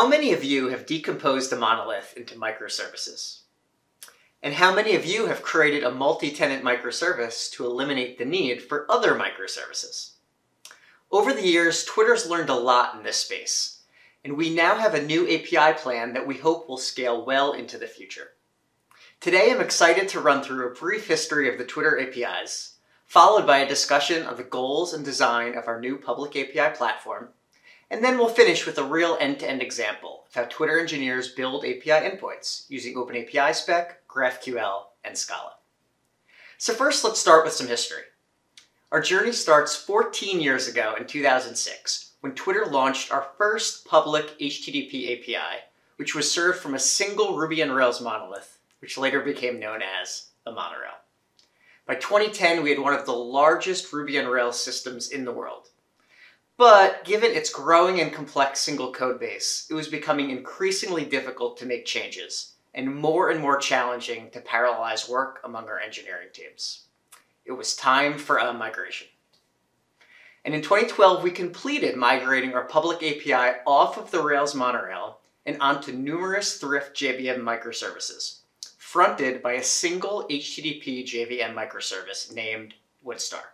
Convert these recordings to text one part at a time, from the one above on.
How many of you have decomposed a monolith into microservices? And how many of you have created a multi-tenant microservice to eliminate the need for other microservices? Over the years, Twitter's learned a lot in this space, and we now have a new API plan that we hope will scale well into the future. Today, I'm excited to run through a brief history of the Twitter APIs, followed by a discussion of the goals and design of our new public API platform, and then we'll finish with a real end-to-end example of how Twitter engineers build API endpoints using OpenAPI spec, GraphQL, and Scala. So first, let's start with some history. Our journey starts 14 years ago in 2006, when Twitter launched our first public HTTP API, which was served from a single Ruby on Rails monolith, which later became known as the monorail. By 2010, we had one of the largest Ruby on Rails systems in the world. But given its growing and complex single code base, it was becoming increasingly difficult to make changes and more and more challenging to parallelize work among our engineering teams. It was time for a migration. And in 2012, we completed migrating our public API off of the Rails monorail and onto numerous Thrift JVM microservices, fronted by a single HTTP JVM microservice named Woodstar.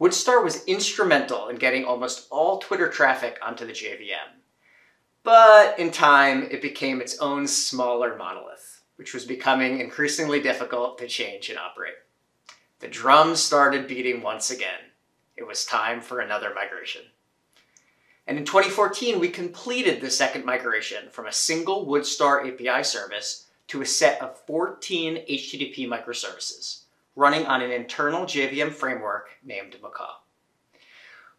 Woodstar was instrumental in getting almost all Twitter traffic onto the JVM. But in time, it became its own smaller monolith, which was becoming increasingly difficult to change and operate. The drums started beating once again. It was time for another migration. And in 2014, we completed the second migration from a single Woodstar API service to a set of 14 HTTP microservices running on an internal JVM framework named Macaw.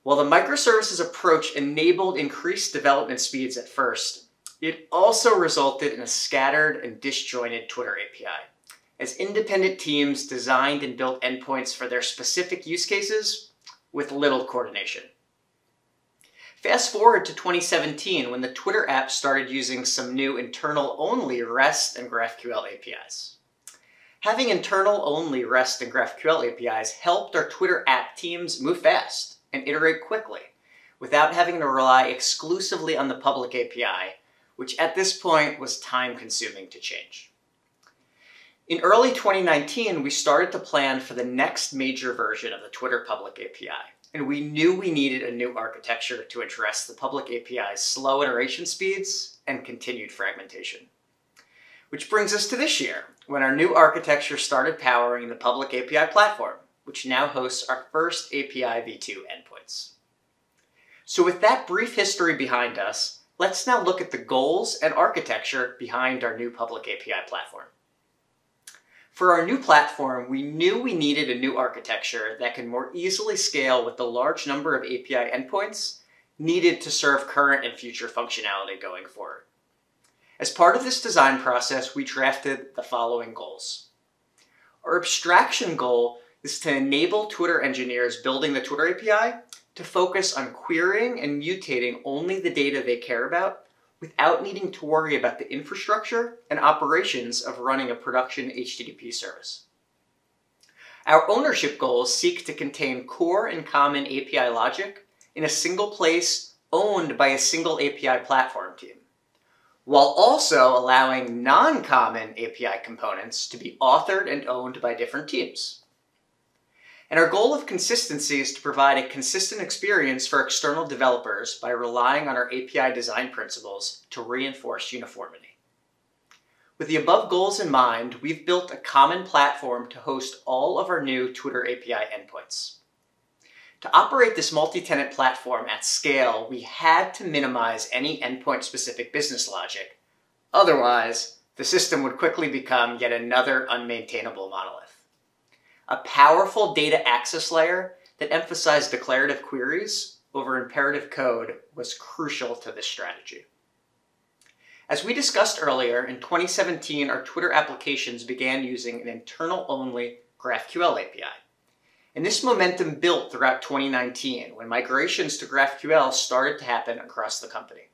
While the microservices approach enabled increased development speeds at first, it also resulted in a scattered and disjointed Twitter API, as independent teams designed and built endpoints for their specific use cases with little coordination. Fast forward to 2017 when the Twitter app started using some new internal-only REST and GraphQL APIs. Having internal-only REST and GraphQL APIs helped our Twitter app teams move fast and iterate quickly without having to rely exclusively on the public API, which at this point was time-consuming to change. In early 2019, we started to plan for the next major version of the Twitter public API, and we knew we needed a new architecture to address the public API's slow iteration speeds and continued fragmentation. Which brings us to this year, when our new architecture started powering the public API platform, which now hosts our first API v2 endpoints. So with that brief history behind us, let's now look at the goals and architecture behind our new public API platform. For our new platform, we knew we needed a new architecture that can more easily scale with the large number of API endpoints needed to serve current and future functionality going forward. As part of this design process, we drafted the following goals. Our abstraction goal is to enable Twitter engineers building the Twitter API to focus on querying and mutating only the data they care about without needing to worry about the infrastructure and operations of running a production HTTP service. Our ownership goals seek to contain core and common API logic in a single place owned by a single API platform team while also allowing non-common API components to be authored and owned by different teams. And our goal of consistency is to provide a consistent experience for external developers by relying on our API design principles to reinforce uniformity. With the above goals in mind, we've built a common platform to host all of our new Twitter API endpoints. To operate this multi-tenant platform at scale, we had to minimize any endpoint-specific business logic. Otherwise, the system would quickly become yet another unmaintainable monolith. A powerful data access layer that emphasized declarative queries over imperative code was crucial to this strategy. As we discussed earlier, in 2017, our Twitter applications began using an internal-only GraphQL API. And this momentum built throughout 2019 when migrations to GraphQL started to happen across the company.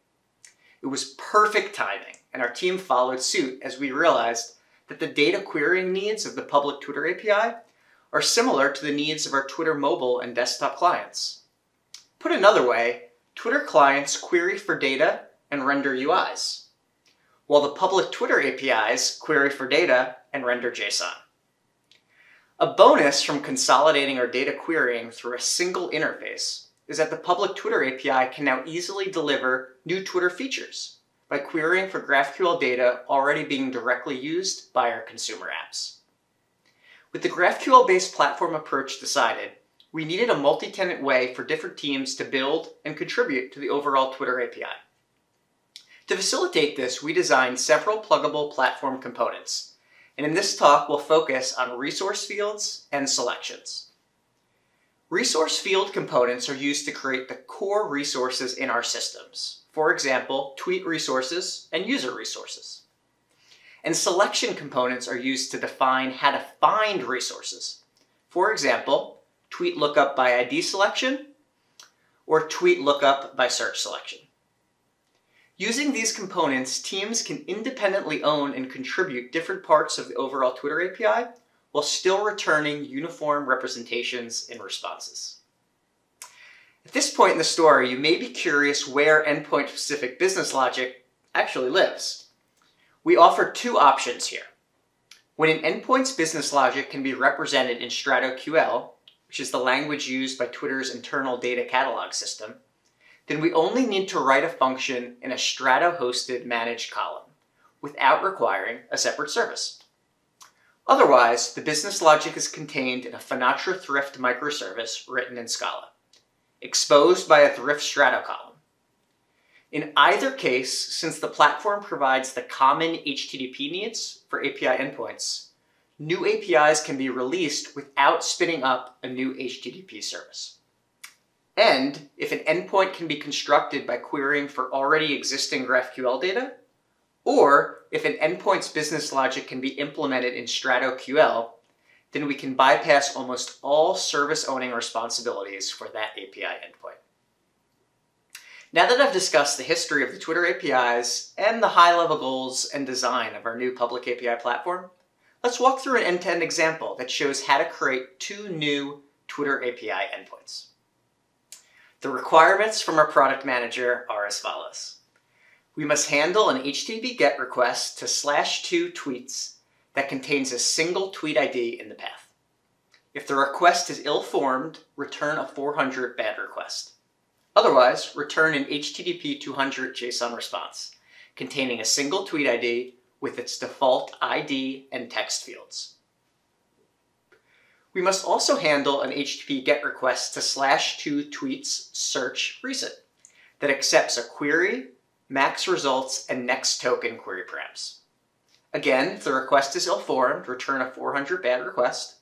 It was perfect timing, and our team followed suit as we realized that the data querying needs of the public Twitter API are similar to the needs of our Twitter mobile and desktop clients. Put another way, Twitter clients query for data and render UIs, while the public Twitter APIs query for data and render JSON. A bonus from consolidating our data querying through a single interface is that the public Twitter API can now easily deliver new Twitter features by querying for GraphQL data already being directly used by our consumer apps. With the GraphQL-based platform approach decided, we needed a multi-tenant way for different teams to build and contribute to the overall Twitter API. To facilitate this, we designed several pluggable platform components and in this talk we'll focus on resource fields and selections. Resource field components are used to create the core resources in our systems. For example, tweet resources and user resources. And selection components are used to define how to find resources. For example, tweet lookup by ID selection or tweet lookup by search selection. Using these components, teams can independently own and contribute different parts of the overall Twitter API while still returning uniform representations in responses. At this point in the story, you may be curious where endpoint-specific business logic actually lives. We offer two options here. When an endpoint's business logic can be represented in StratoQL, which is the language used by Twitter's internal data catalog system, then we only need to write a function in a Strato-hosted managed column without requiring a separate service. Otherwise, the business logic is contained in a Finatra Thrift microservice written in Scala, exposed by a Thrift Strato column. In either case, since the platform provides the common HTTP needs for API endpoints, new APIs can be released without spinning up a new HTTP service. And if an endpoint can be constructed by querying for already existing GraphQL data, or if an endpoint's business logic can be implemented in StratoQL, then we can bypass almost all service owning responsibilities for that API endpoint. Now that I've discussed the history of the Twitter APIs and the high-level goals and design of our new public API platform, let's walk through an end-to-end example that shows how to create two new Twitter API endpoints. The requirements from our product manager are as follows. We must handle an HTTP GET request to slash two tweets that contains a single tweet ID in the path. If the request is ill-formed, return a 400 bad request. Otherwise, return an HTTP 200 JSON response containing a single tweet ID with its default ID and text fields. We must also handle an HTTP GET request to slash two tweets search recent that accepts a query, max results, and next token query params. Again, if the request is ill-formed, return a 400 bad request.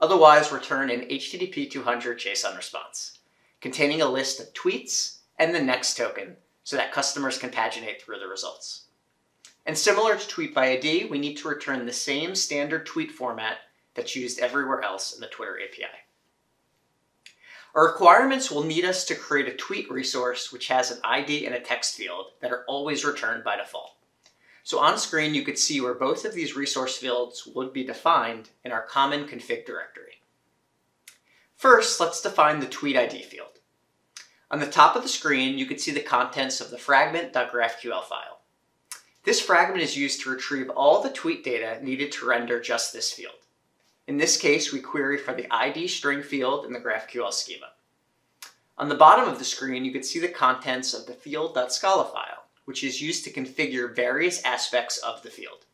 Otherwise, return an HTTP 200 JSON response containing a list of tweets and the next token so that customers can paginate through the results. And similar to tweet by ID, we need to return the same standard tweet format that's used everywhere else in the Twitter API. Our requirements will need us to create a tweet resource which has an ID and a text field that are always returned by default. So on screen you could see where both of these resource fields would be defined in our common config directory. First, let's define the tweet ID field. On the top of the screen, you can see the contents of the fragment.graphql file. This fragment is used to retrieve all the tweet data needed to render just this field. In this case, we query for the ID string field in the GraphQL schema. On the bottom of the screen, you can see the contents of the field.scala file, which is used to configure various aspects of the field.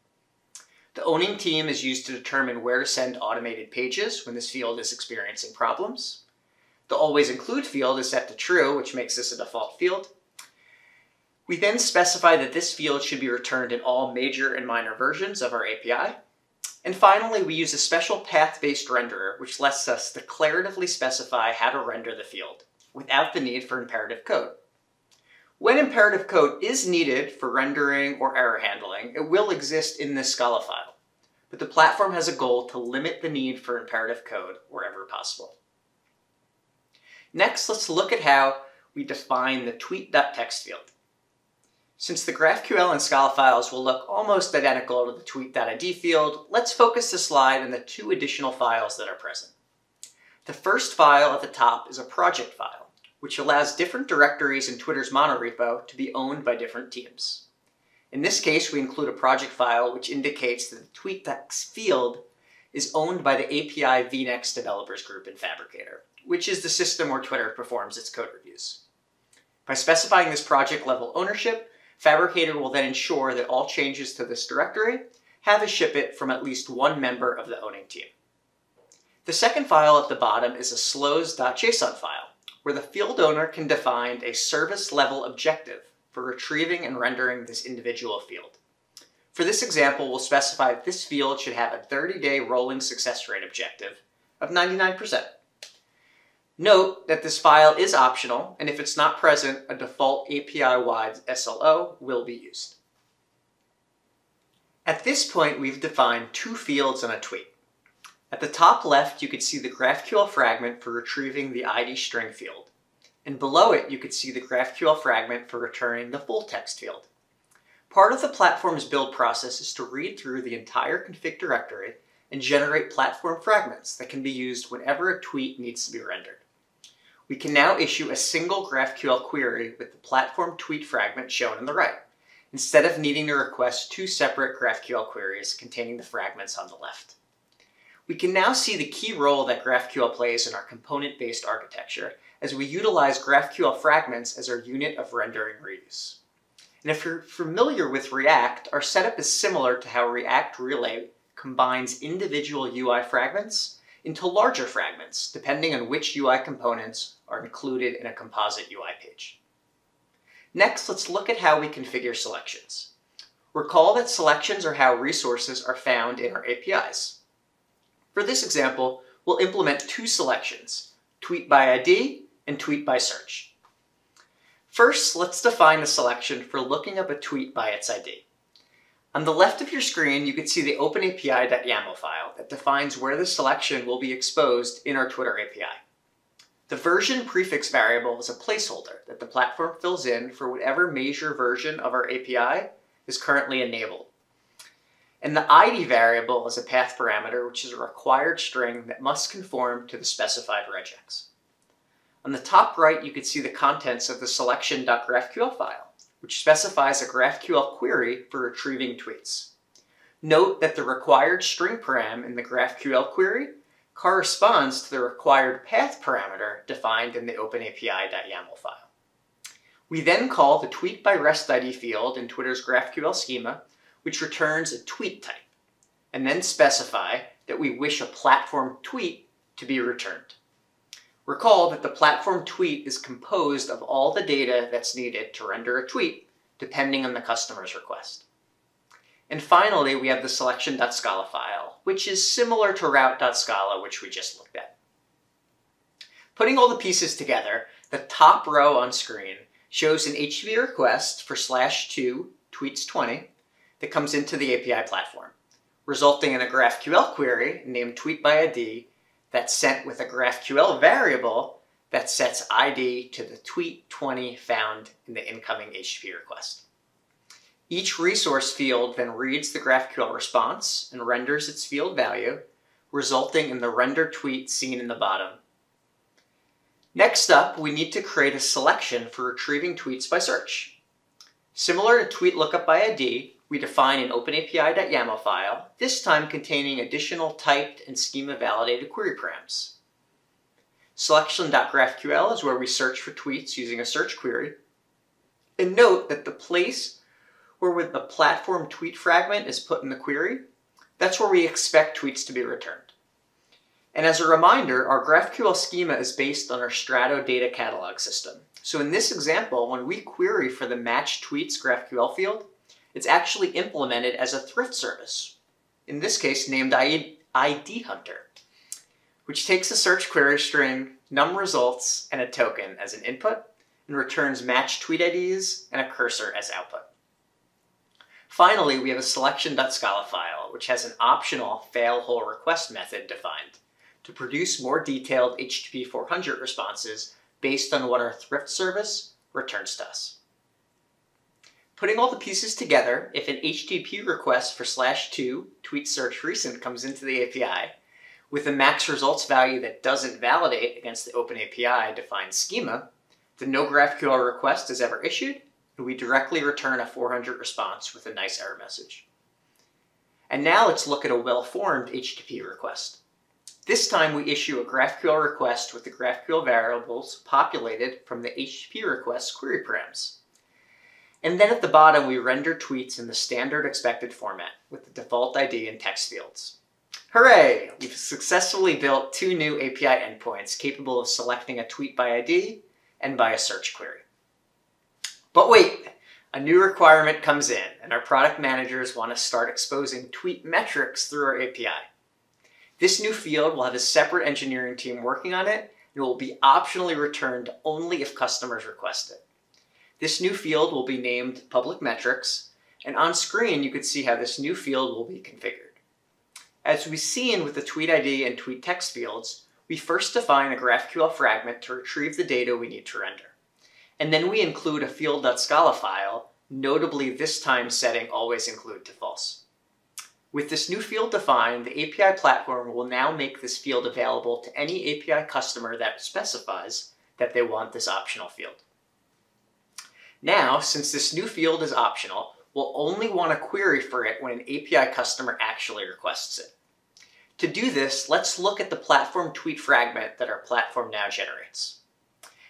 The owning team is used to determine where to send automated pages when this field is experiencing problems. The always include field is set to true, which makes this a default field. We then specify that this field should be returned in all major and minor versions of our API. And finally, we use a special path-based renderer, which lets us declaratively specify how to render the field, without the need for imperative code. When imperative code is needed for rendering or error handling, it will exist in this Scala file, but the platform has a goal to limit the need for imperative code wherever possible. Next, let's look at how we define the tweet.text field. Since the GraphQL and Scala files will look almost identical to the tweet.id field, let's focus the slide on the two additional files that are present. The first file at the top is a project file, which allows different directories in Twitter's monorepo to be owned by different teams. In this case, we include a project file which indicates that the tweet.text field is owned by the API vNext developers group in Phabricator, which is the system where Twitter performs its code reviews. By specifying this project level ownership, Phabricator will then ensure that all changes to this directory have a shipit from at least one member of the owning team. The second file at the bottom is a slos.json file, where the field owner can define a service level objective for retrieving and rendering this individual field. For this example, we'll specify that this field should have a 30-day rolling success rate objective of 99%. Note that this file is optional, and if it's not present, a default API-wide SLO will be used. At this point, we've defined two fields in a tweet. At the top left, you can see the GraphQL fragment for retrieving the ID string field. And below it, you could see the GraphQL fragment for returning the full text field. Part of the platform's build process is to read through the entire config directory and generate platform fragments that can be used whenever a tweet needs to be rendered. We can now issue a single GraphQL query with the platform tweet fragment shown on the right, instead of needing to request two separate GraphQL queries containing the fragments on the left. We can now see the key role that GraphQL plays in our component-based architecture as we utilize GraphQL fragments as our unit of rendering reuse. And if you're familiar with React, our setup is similar to how React Relay combines individual UI fragments into larger fragments, depending on which UI components are included in a composite UI page. Next, let's look at how we configure selections. Recall that selections are how resources are found in our APIs. For this example, we'll implement two selections, tweet by ID and tweet by search. First, let's define a selection for looking up a tweet by its ID. On the left of your screen, you can see the openapi.yaml file that defines where the selection will be exposed in our Twitter API. The version prefix variable is a placeholder that the platform fills in for whatever major version of our API is currently enabled. And the ID variable is a path parameter, which is a required string that must conform to the specified regex. On the top right, you can see the contents of the selection.graphql file, which specifies a GraphQL query for retrieving tweets. Note that the required string param in the GraphQL query corresponds to the required path parameter defined in the openapi.yaml file. We then call the tweet by REST ID field in Twitter's GraphQL schema which returns a tweet type, and then specify that we wish a platform tweet to be returned. Recall that the platform tweet is composed of all the data that's needed to render a tweet, depending on the customer's request. And finally, we have the selection.scala file, which is similar to route.scala, which we just looked at. Putting all the pieces together, the top row on screen shows an HTTP request for slash 2 tweets 20 that comes into the API platform, resulting in a GraphQL query named tweetById that's sent with a GraphQL variable that sets ID to the tweet 20 found in the incoming HTTP request. Each resource field then reads the GraphQL response and renders its field value, resulting in the render tweet seen in the bottom. Next up, we need to create a selection for retrieving tweets by search. Similar to tweet lookup by ID, we define an openapi.yaml file, this time containing additional typed and schema-validated query params. Selection.graphql is where we search for tweets using a search query. And note that the place where the platform tweet fragment is put in the query, that's where we expect tweets to be returned. And as a reminder, our GraphQL schema is based on our Strato data catalog system. So in this example, when we query for the match tweets GraphQL field, it's actually implemented as a thrift service, in this case named ID Hunter, which takes a search query string, num results, and a token as an input, and returns match tweet IDs and a cursor as output. Finally, we have a selection.scala file, which has an optional fail whole request method defined to produce more detailed HTTP 400 responses based on what our thrift service returns to us. Putting all the pieces together, if an HTTP request for slash 2 tweet search recent comes into the API with a max results value that doesn't validate against the OpenAPI defined schema, The no GraphQL request is ever issued, and we directly return a 400 response with a nice error message. And now let's look at a well-formed HTTP request. This time we issue a GraphQL request with the GraphQL variables populated from the HTTP request query params. And then at the bottom, we render tweets in the standard expected format with the default ID and text fields. Hooray! We've successfully built two new API endpoints capable of selecting a tweet by ID and by a search query. But wait, a new requirement comes in and our product managers want to start exposing tweet metrics through our API. This new field will have a separate engineering team working on it and will be optionally returned only if customers request it. This new field will be named Public Metrics, and on screen you can see how this new field will be configured. As we've seen with the tweet ID and tweet text fields, we first define a GraphQL fragment to retrieve the data we need to render. And then we include a field.scala file, notably this time setting always include to false. With this new field defined, the API platform will now make this field available to any API customer that specifies that they want this optional field. Now, since this new field is optional, we'll only want to query for it when an API customer actually requests it. To do this, let's look at the platform tweet fragment that our platform now generates.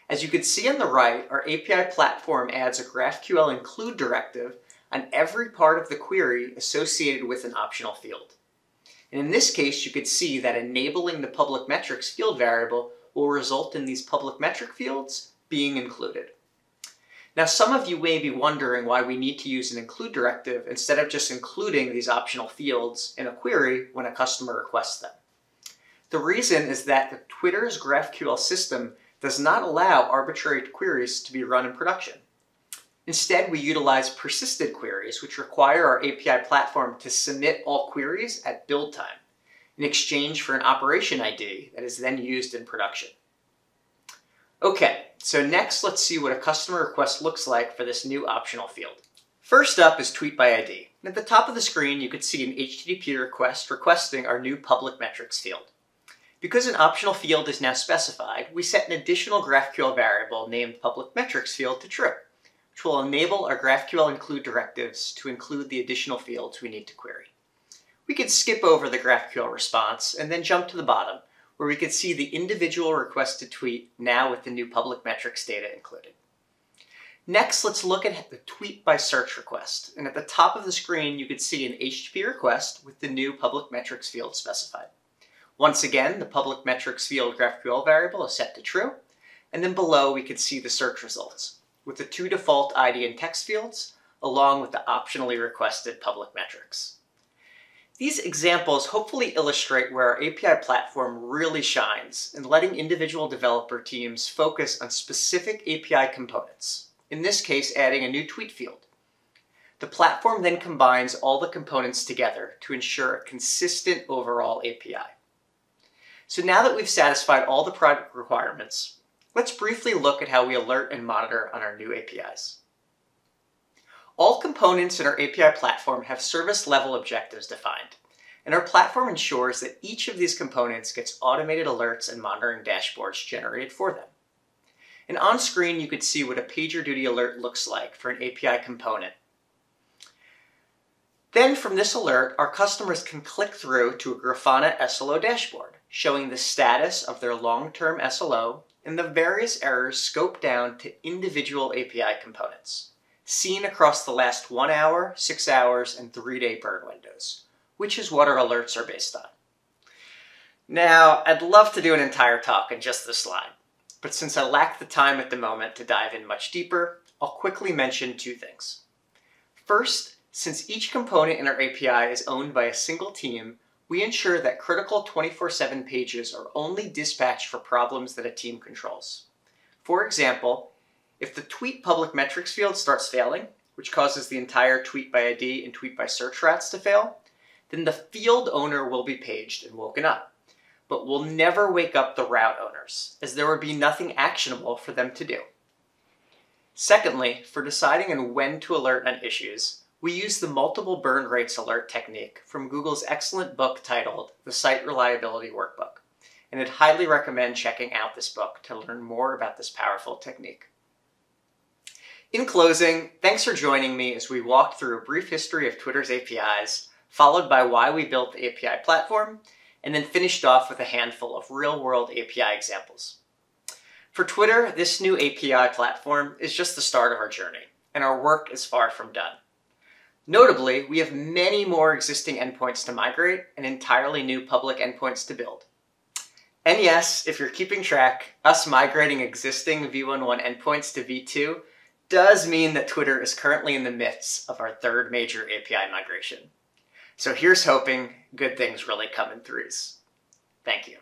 As you can see on the right, our API platform adds a GraphQL include directive on every part of the query associated with an optional field. And in this case, you could see that enabling the public metrics field variable will result in these public metric fields being included. Now, some of you may be wondering why we need to use an include directive instead of just including these optional fields in a query when a customer requests them. The reason is that the Twitter's GraphQL system does not allow arbitrary queries to be run in production. Instead, we utilize persisted queries, which require our API platform to submit all queries at build time in exchange for an operation ID that is then used in production. Okay, so next let's see what a customer request looks like for this new optional field. First up is tweet by ID. At the top of the screen, you can see an HTTP request requesting our new public metrics field. Because an optional field is now specified, we set an additional GraphQL variable named public metrics field to true which will enable our GraphQL include directives to include the additional fields we need to query. We could skip over the GraphQL response and then jump to the bottom, where we could see the individual requested tweet now with the new public metrics data included. Next, let's look at the tweet by search request. And at the top of the screen, you could see an HTTP request with the new public metrics field specified. Once again, the public metrics field GraphQL variable is set to true. And then below, we could see the search results with the two default ID and text fields, along with the optionally requested public metrics. These examples hopefully illustrate where our API platform really shines in letting individual developer teams focus on specific API components, in this case adding a new tweet field. The platform then combines all the components together to ensure a consistent overall API. So now that we've satisfied all the product requirements, Let's briefly look at how we alert and monitor on our new APIs. All components in our API platform have service level objectives defined, and our platform ensures that each of these components gets automated alerts and monitoring dashboards generated for them. And on screen, you could see what a PagerDuty alert looks like for an API component. Then from this alert, our customers can click through to a Grafana SLO dashboard, showing the status of their long-term SLO and the various errors scoped down to individual API components, seen across the last one hour, six hours, and three day burn windows, which is what our alerts are based on. Now, I'd love to do an entire talk on just this slide, but since I lack the time at the moment to dive in much deeper, I'll quickly mention two things. First, since each component in our API is owned by a single team, we ensure that critical 24-7 pages are only dispatched for problems that a team controls. For example, if the tweet public metrics field starts failing, which causes the entire tweet by ID and tweet by search rats to fail, then the field owner will be paged and woken up, but will never wake up the route owners, as there would be nothing actionable for them to do. Secondly, for deciding on when to alert on issues, we use the multiple burn rates alert technique from Google's excellent book titled The Site Reliability Workbook, and I'd highly recommend checking out this book to learn more about this powerful technique. In closing, thanks for joining me as we walk through a brief history of Twitter's APIs, followed by why we built the API platform, and then finished off with a handful of real-world API examples. For Twitter, this new API platform is just the start of our journey, and our work is far from done. Notably, we have many more existing endpoints to migrate and entirely new public endpoints to build. And yes, if you're keeping track, us migrating existing v11 endpoints to v2 does mean that Twitter is currently in the midst of our third major API migration. So here's hoping good things really come in threes. Thank you.